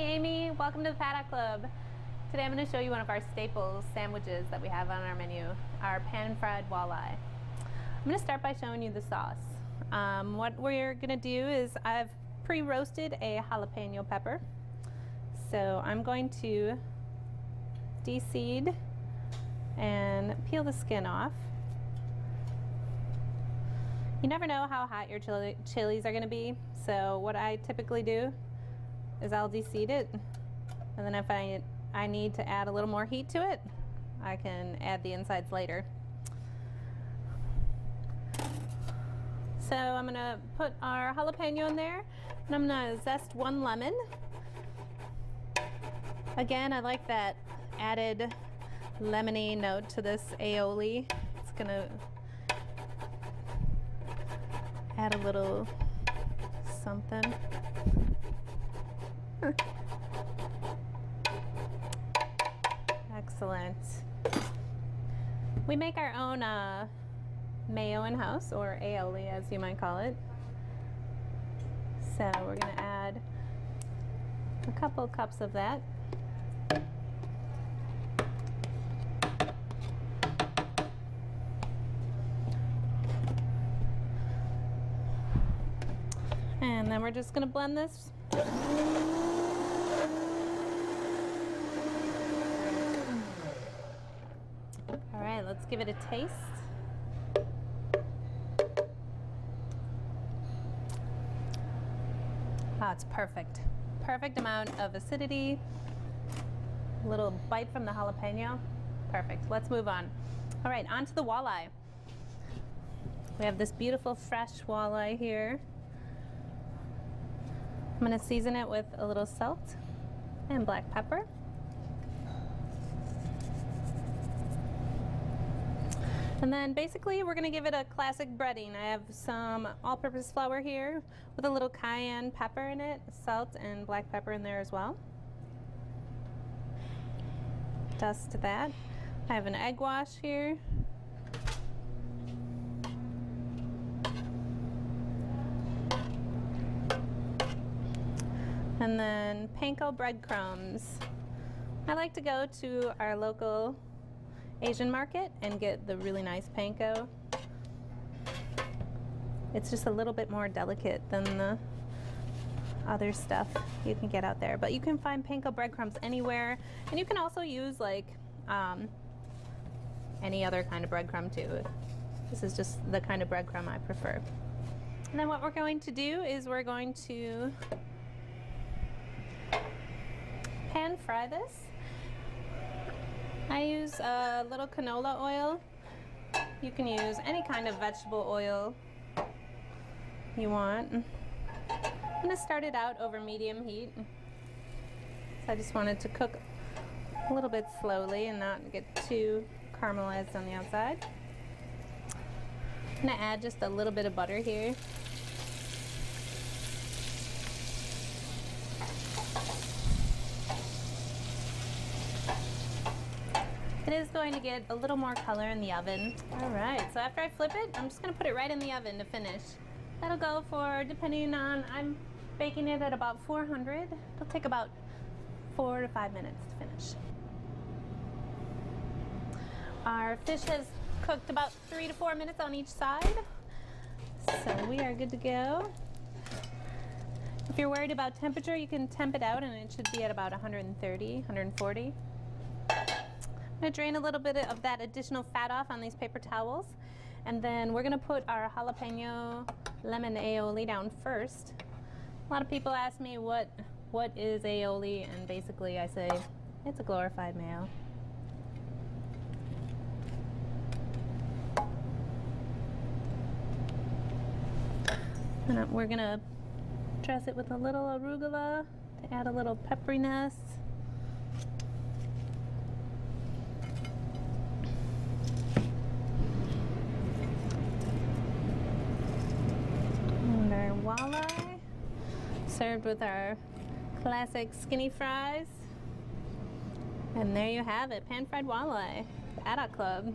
Amy, welcome to the Paddock Club. Today I'm going to show you one of our staples sandwiches that we have on our menu, our pan-fried walleye. I'm going to start by showing you the sauce. Um, what we're going to do is I've pre-roasted a jalapeno pepper. So I'm going to deseed and peel the skin off. You never know how hot your chili chilies are going to be, so what I typically do is I'll deseed it and then if I, I need to add a little more heat to it I can add the insides later. So I'm gonna put our jalapeno in there and I'm gonna zest one lemon. Again, I like that added lemony note to this aioli. It's gonna add a little something. Excellent. We make our own uh, mayo in house, or aioli as you might call it. So we're going to add a couple cups of that. And then we're just going to blend this All right, let's give it a taste. Oh, it's perfect. Perfect amount of acidity. A little bite from the jalapeno. Perfect. Let's move on. All right, on to the walleye. We have this beautiful fresh walleye here. I'm gonna season it with a little salt and black pepper. And then basically we're gonna give it a classic breading. I have some all-purpose flour here with a little cayenne pepper in it, salt and black pepper in there as well. Dust that. I have an egg wash here. And then panko breadcrumbs. I like to go to our local Asian market and get the really nice panko. It's just a little bit more delicate than the other stuff you can get out there. But you can find panko breadcrumbs anywhere. And you can also use like um, any other kind of breadcrumb too. This is just the kind of breadcrumb I prefer. And then what we're going to do is we're going to pan fry this. I use a little canola oil. You can use any kind of vegetable oil you want. I'm gonna start it out over medium heat. So I just wanted to cook a little bit slowly and not get too caramelized on the outside. I'm gonna add just a little bit of butter here. It is going to get a little more color in the oven. All right, so after I flip it, I'm just gonna put it right in the oven to finish. That'll go for, depending on, I'm baking it at about 400. It'll take about four to five minutes to finish. Our fish has cooked about three to four minutes on each side. So we are good to go. If you're worried about temperature, you can temp it out and it should be at about 130, 140. I'm gonna drain a little bit of that additional fat off on these paper towels. And then we're gonna put our jalapeno lemon aioli down first. A lot of people ask me what, what is aioli, and basically I say, it's a glorified mayo. And uh, we're gonna dress it with a little arugula to add a little pepperiness. walleye served with our classic skinny fries. And there you have it, pan-fried walleye, Paddock Club.